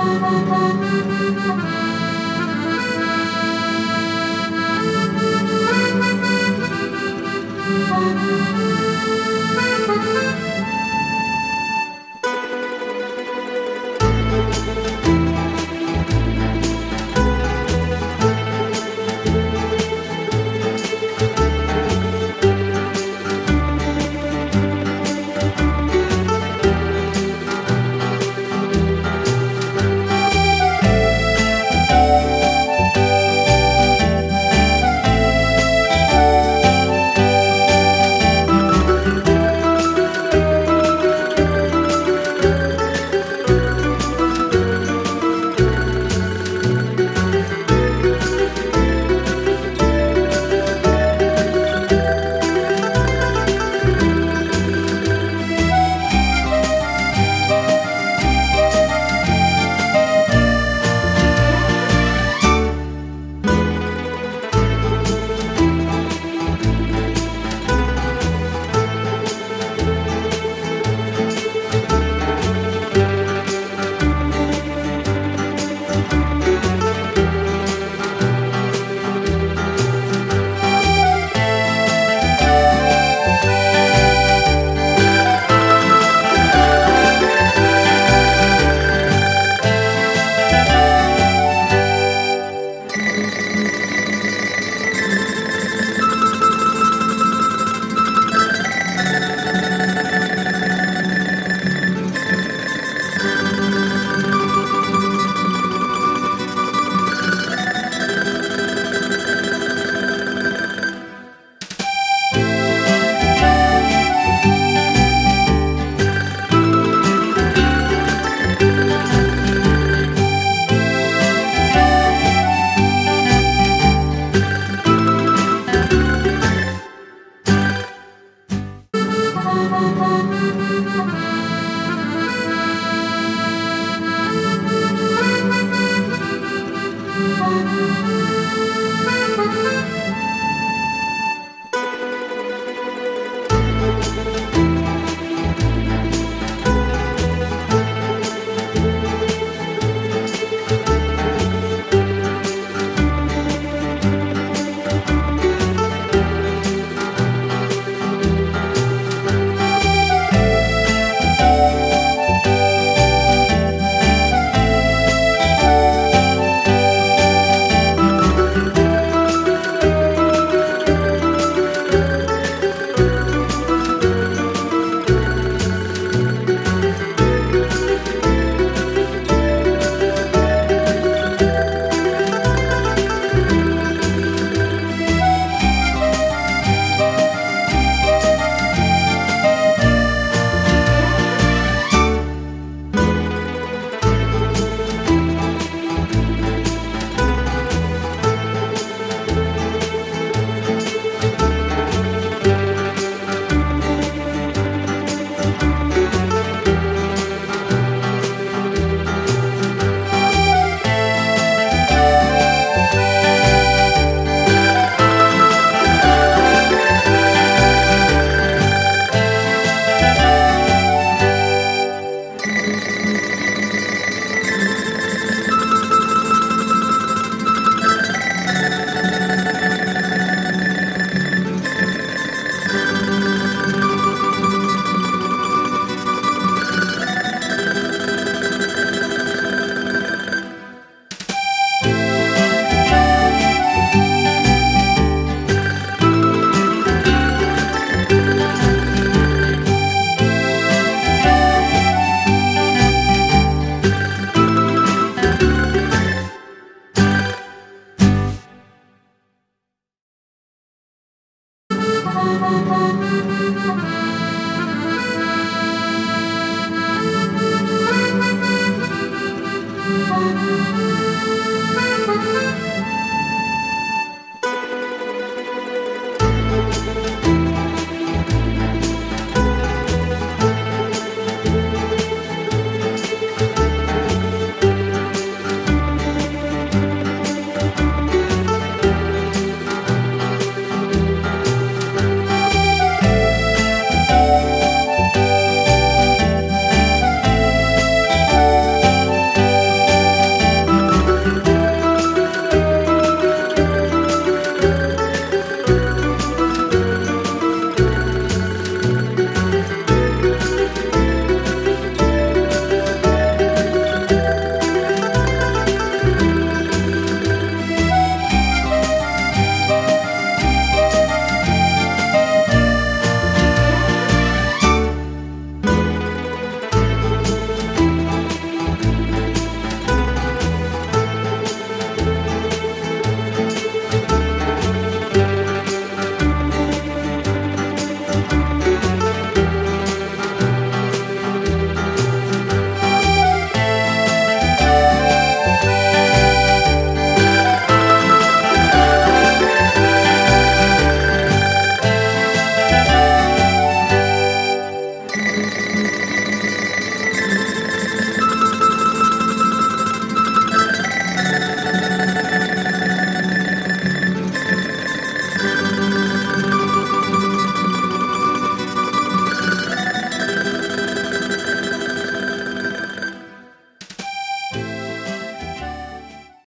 「なに? Música Música